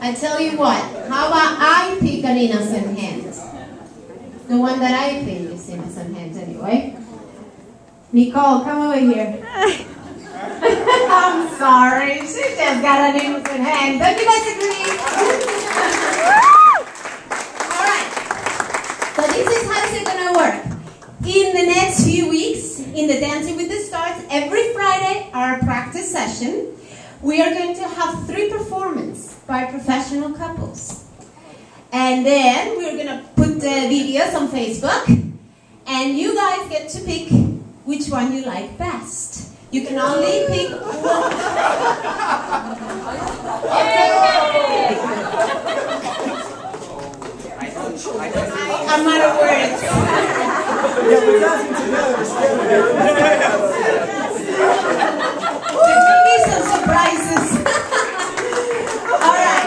I tell you what, how about I pick an innocent hand? The one that I think is innocent hand anyway. Nicole, come over here. I'm sorry, she just got an innocent hand. Don't you guys agree? Alright, so this is how it's gonna work. In the next few weeks, in the Dancing with the Stars, every Friday, our practice session, we are going to have three performances by professional couples. And then we're going to put the videos on Facebook, and you guys get to pick which one you like best. You can only pick one. I'm out of words. Yeah, we're dancing together. Give me some surprises. All right.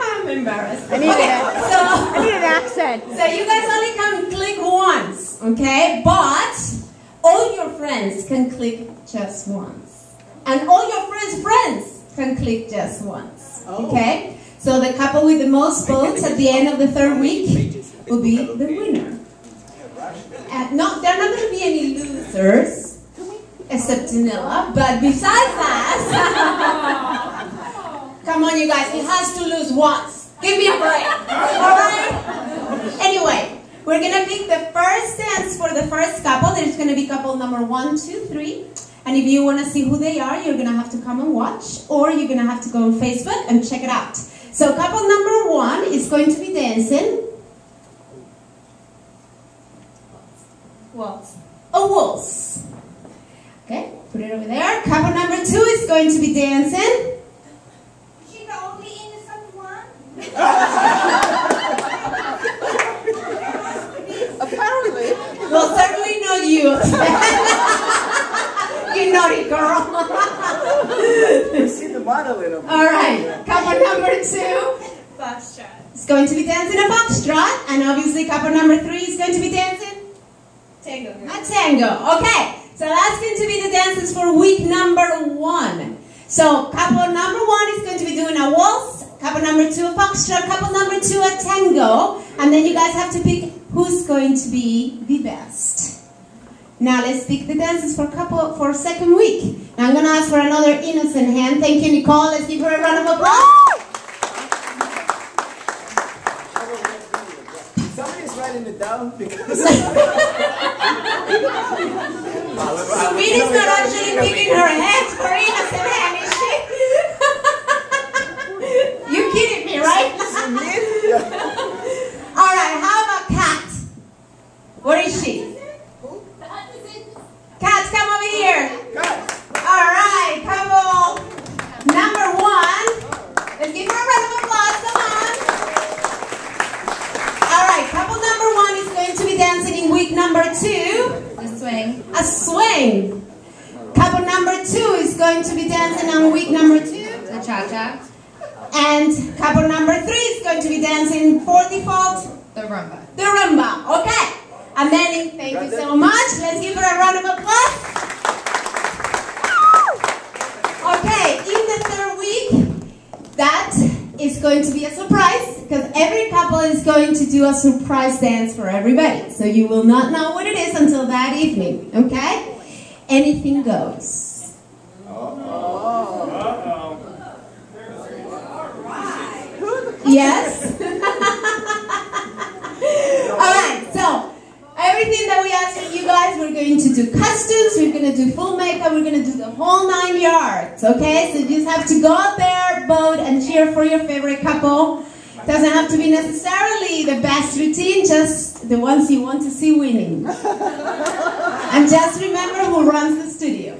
I'm embarrassed. I need okay, it. so I need an accent. so you guys only can click once, okay? But all your friends can click just once, and all your friends' friends can click just once, okay? So the couple with the most votes at the end of the third week will be the winner. Uh, no, there are not going to be any losers, except Danila. But besides that, come on, you guys, he has to lose once. Give me a break, all right? We're gonna pick the first dance for the first couple. There's gonna be couple number one, two, three. And if you wanna see who they are, you're gonna have to come and watch, or you're gonna have to go on Facebook and check it out. So couple number one is going to be dancing. Waltz. A waltz. Okay, put it over there. Couple number two is going to be dancing. She the only innocent one? Apparently. Well, certainly not you. you naughty girl. You see the modeling of All right, couple number two Foxtrot. is going to be dancing a foxtrot, and obviously couple number three is going to be dancing Tango. a tango. Okay, so that's going to be the dances for week number one. So couple number one is going to be doing a waltz, couple number two a foxtrot, couple number two a tango, and then you guys have to pick who's going to be the best. Now let's pick the dances for a couple for a second week. Now I'm gonna ask for another innocent hand. Thank you, Nicole. Let's give her a round of applause. Somebody's writing it down because. Sweetie's not actually picking her head for innocent hand, is she? you kidding me, right? All right, how about Kat? Where is she? Kat, come over here. All right, couple number one. Let's give her a round of applause. Come on. All right, couple number one is going to be dancing in week number two. The swing. A swing. Couple number two is going to be dancing on week number two. The cha-cha. And couple number three is going to be dancing for default The rumba. the rumba. Okay. Amelie, thank you so much. Let's give her a round of applause. Okay, in the third week, that is going to be a surprise because every couple is going to do a surprise dance for everybody. So you will not know what it is until that evening. Okay? Anything goes. Yes? Alright, so everything that we asked you guys, we're going to do costumes, we're going to do full makeup, we're going to do the whole nine yards, okay? So you just have to go out there, vote, and cheer for your favorite couple. Doesn't have to be necessarily the best routine, just the ones you want to see winning. and just remember who runs the studio.